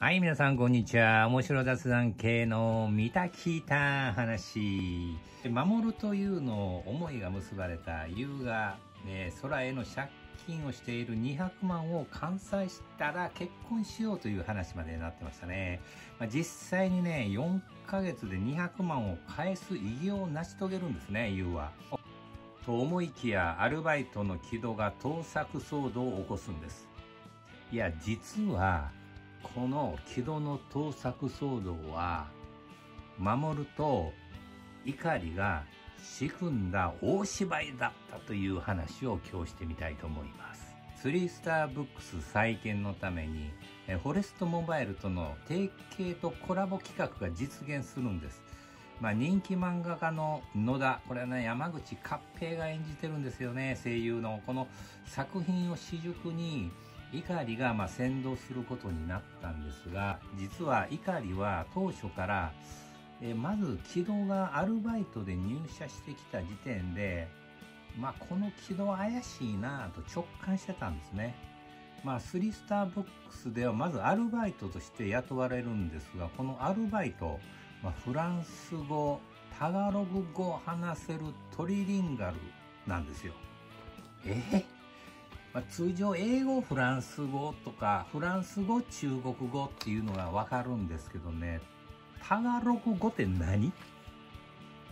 はい、皆さん、こんにちは。面白雑談系の見た聞いた話。守るというの思いが結ばれた優が、ね、空への借金をしている200万を完済したら結婚しようという話までなってましたね。まあ、実際にね、4ヶ月で200万を返す偉業を成し遂げるんですね、優は。と思いきや、アルバイトの木戸が盗作騒動を起こすんです。いや、実は、この木戸の盗作騒動は、守ると怒りが仕組んだ大芝居だったという話を今日してみたいと思います。スリースターブックス再建のために、フォレストモバイルとの提携とコラボ企画が実現するんです。まあ、人気漫画家の野田、これはね、山口勝平が演じてるんですよね、声優の。この作品を私塾に、碇がま先導することになったんですが、実は碇は当初から、えまず木戸がアルバイトで入社してきた時点で、まあ、この木戸怪しいなと直感してたんですね。まあ、スリスターブックスではまずアルバイトとして雇われるんですが、このアルバイト、まあ、フランス語、タガログ語を話せるトリリンガルなんですよ。えー？まあ、通常英語フランス語とかフランス語中国語っていうのがわかるんですけどねタガログ語って何？っ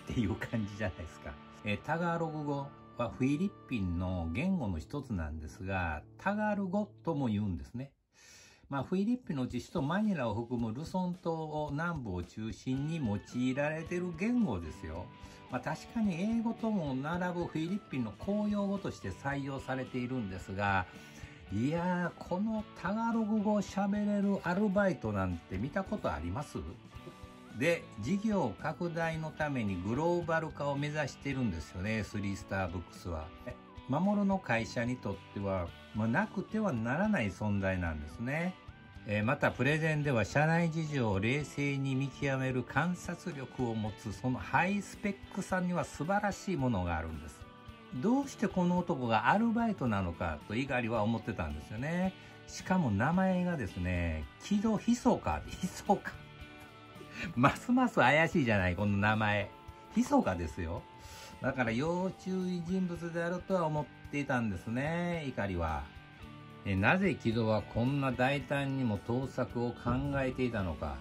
ていう感じじゃないですか、えー、タガログ語はフィリピンの言語の一つなんですがタガル語とも言うんですね。まあ、フィリピンのうち首都マニラを含むルソン島を南部を中心に用いられている言語ですよ。まあ、確かに英語とも並ぶフィリピンの公用語として採用されているんですが、いやー、このタガログ語を喋れるアルバイトなんて見たことあります？で、事業拡大のためにグローバル化を目指してるんですよね、スリースターブックスは。守の会社にとっては、まあ、なくてはならない存在なんですね。え、またプレゼンでは社内事情を冷静に見極める観察力を持つそのハイスペックさんには素晴らしいものがあるんです。どうしてこの男がアルバイトなのかと猪狩は思ってたんですよね。しかも名前がですね、木戸ひそか、ひそか。ますます怪しいじゃない、この名前。ひそかですよ。だから要注意人物であるとは思っていたんですね、怒りは。なぜ木戸はこんな大胆にも盗作を考えていたのか。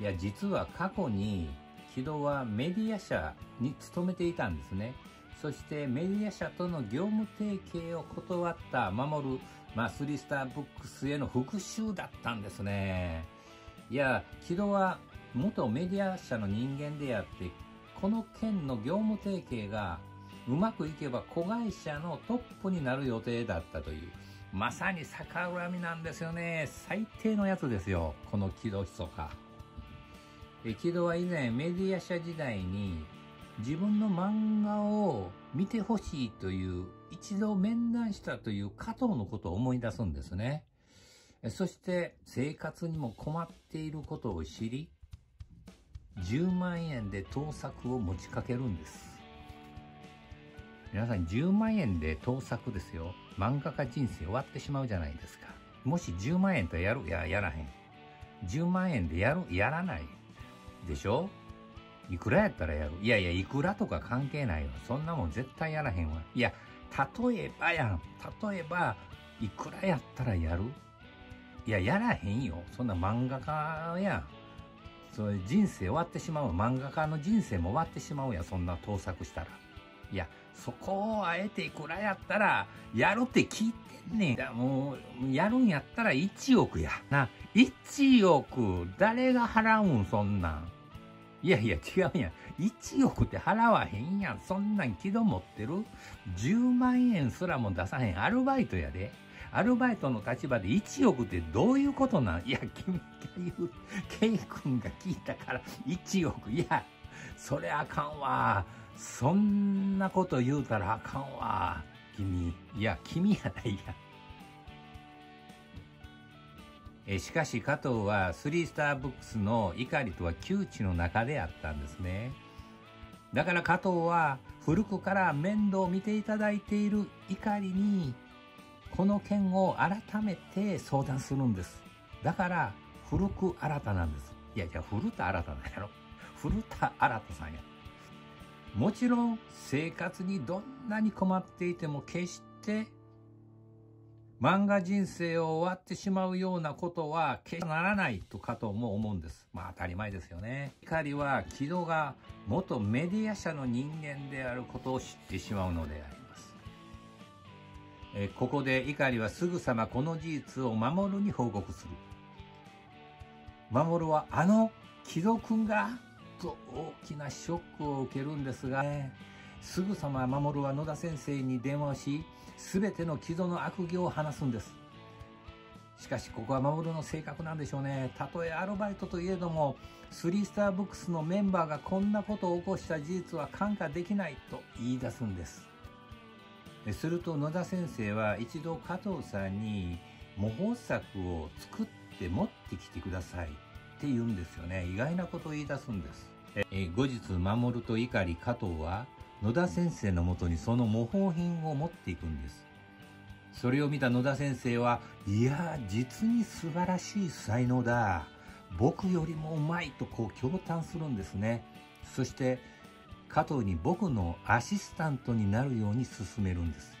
いや、実は過去に木戸はメディア社に勤めていたんですね。そしてメディア社との業務提携を断った守る、まあ、スリスターブックスへの復讐だったんですね。いや、木戸は元メディア社の人間であってこの件の業務提携がうまくいけば子会社のトップになる予定だったという、まさに逆恨みなんですよね。最低のやつですよ。この木戸ひそか。木戸は以前メディア社時代に自分の漫画を見てほしいという一度面談したという加藤のことを思い出すんですね。そして生活にも困っていることを知り、10万円で盗作を持ちかけるんです皆さん10万円で盗作ですよ。漫画家人生終わってしまうじゃないですか。もし10万円とやるややらへん。10万円でやるやらない。でしょ？いくらやったらやる？いやいやいくらとか関係ないよそんなもん絶対やらへんわ。いや例えばやん。例えばいくらやったらやる？いややらへんよ。そんな漫画家や。んそれ人生終わってしまう。漫画家の人生も終わってしまうやそんな盗作したら。いやそこをあえていくらやったらやるって聞いてんねん。だもうやるんやったら1億やな。1億誰が払うんそんなん。いやいや違うやん。1億って払わへんやん。そんなん気度持ってる。10万円すらも出さへん。アルバイトやで。アルバイトの立場で1億ってどういうことなん？いや、君が言う、ケイ君が聞いたから1億。いや、それあかんわ。そんなこと言うたらあかんわ。君。いや、君やないや。えしかし加藤はスリースターブックスの怒りとは窮地の中であったんですね。だから加藤は古くから面倒を見ていただいている怒りにこの件を改めて相談するんです。だから、古く新たなんです。いやいや、古田新たなんやろ。古田新太さんや。もちろん生活にどんなに困っていても決して漫画人生を終わってしまうようなことは決してならないとかとも思うんです。まあ当たり前ですよね。怒りは木戸が元メディア社の人間であることを知ってしまうのであります。えここで碇はすぐさまこの事実を守るに報告する。守はあの木戸君がと大きなショックを受けるんですが、ね、すぐさま守は野田先生に電話をし全ての木戸の悪行を話すんです。しかしここは守の性格なんでしょうね。たとえアルバイトといえどもスリースターブックスのメンバーがこんなことを起こした事実は看過できないと言い出すんです。すると野田先生は一度加藤さんに模倣作を作って持ってきてくださいって言うんですよね。意外なことを言い出すんです。え後日守と碇加藤は野田先生のもとにその模倣品を持っていくんです。それを見た野田先生はいや実に素晴らしい才能だ。僕よりもうまいとこう驚嘆するんですね。そして加藤に僕のアシスタントになるように進めるんです。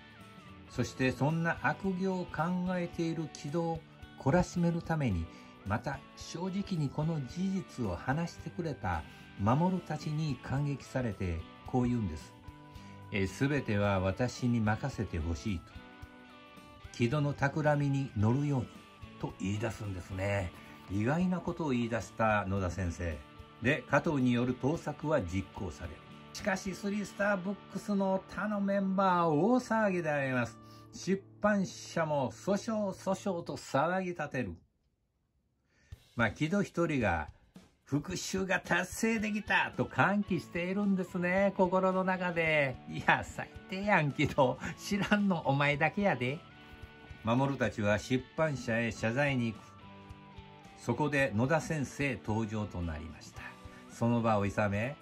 そしてそんな悪行を考えている軌道を懲らしめるためにまた正直にこの事実を話してくれた守たちに感激されてこう言うんです。すべては私に任せてほしいと。木戸の企みに乗るようにと言い出すんですね。意外なことを言い出した野田先生。で、加藤による盗作は実行される。しかし、スリースターブックスの他のメンバーは大騒ぎであります。出版社も訴訟訴訟と騒ぎ立てる。まあ、木戸一人が復讐が達成できたと歓喜しているんですね、心の中で。いや、最低やんけど、知らんのお前だけやで。守たちは出版社へ謝罪に行く。そこで野田先生登場となりました。その場をいさめ、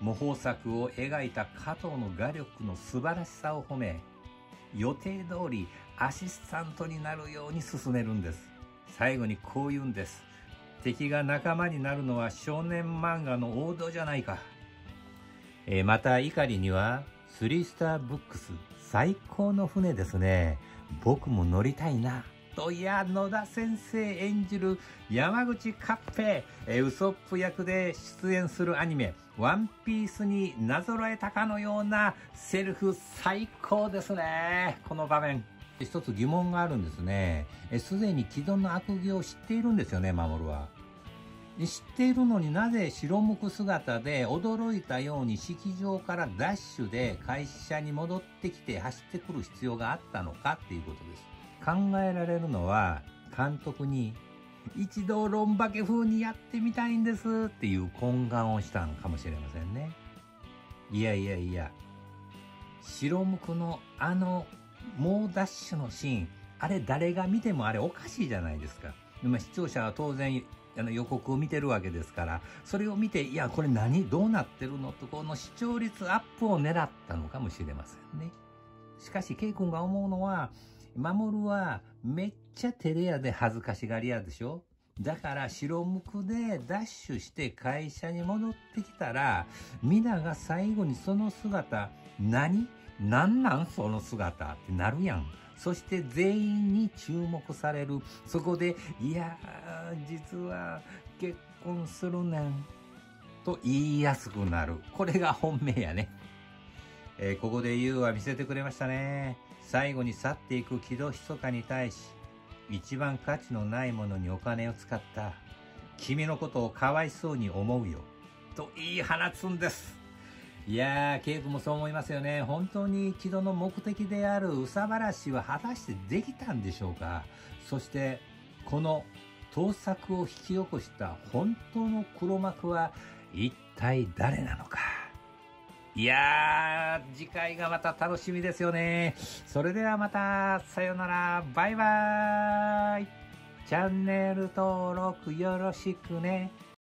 模倣作を描いた加藤の画力の素晴らしさを褒め、予定通りアシスタントになるように進めるんです。最後にこう言うんです。敵が仲間になるのは少年漫画の王道じゃないか。えー、また、怒りには、スリースターブックス、最高の船ですね。僕も乗りたいな。と、いや、野田先生演じる山口カッペ、えー、ウソップ役で出演するアニメ、ワンピースになぞらえたかのようなセルフ最高ですね。この場面。一つ疑問があるんですね。すでに既存の悪行を知っているんですよね、守は。知っているのになぜ白むく姿で驚いたように式場からダッシュで会社に戻ってきて走ってくる必要があったのかっていうことです。考えられるのは監督に一度ロンバケ風にやってみたいんですっていう懇願をしたのかもしれませんね。いやいやいや、白むくのあの猛ダッシュのシーン、あれ誰が見てもあれおかしいじゃないですか。でも視聴者は当然あの予告を見てるわけですから、それを見て、いや、これ何どうなってるの？と、この視聴率アップを狙ったのかもしれませんね。しかし、ケイ君が思うのは、守はめっちゃ照れ屋で恥ずかしがり屋でしょ？だから白むくでダッシュして会社に戻ってきたら、皆が最後にその姿、何？なんなんその姿ってなるやん。そして全員に注目される。そこで、いや実は結婚するねん。と言いやすくなる。これが本命やね。えー、ここで優は見せてくれましたね。最後に去っていく木戸密かに対し、一番価値のないものにお金を使った。君のことをかわいそうに思うよ。と言い放つんです。いやー、ケイ君もそう思いますよね。本当に木戸の目的である憂さ晴らしは果たしてできたんでしょうかそして、この盗作を引き起こした本当の黒幕は一体誰なのか。いやー、次回がまた楽しみですよね。それではまた、さよなら、バイバーイチャンネル登録よろしくね。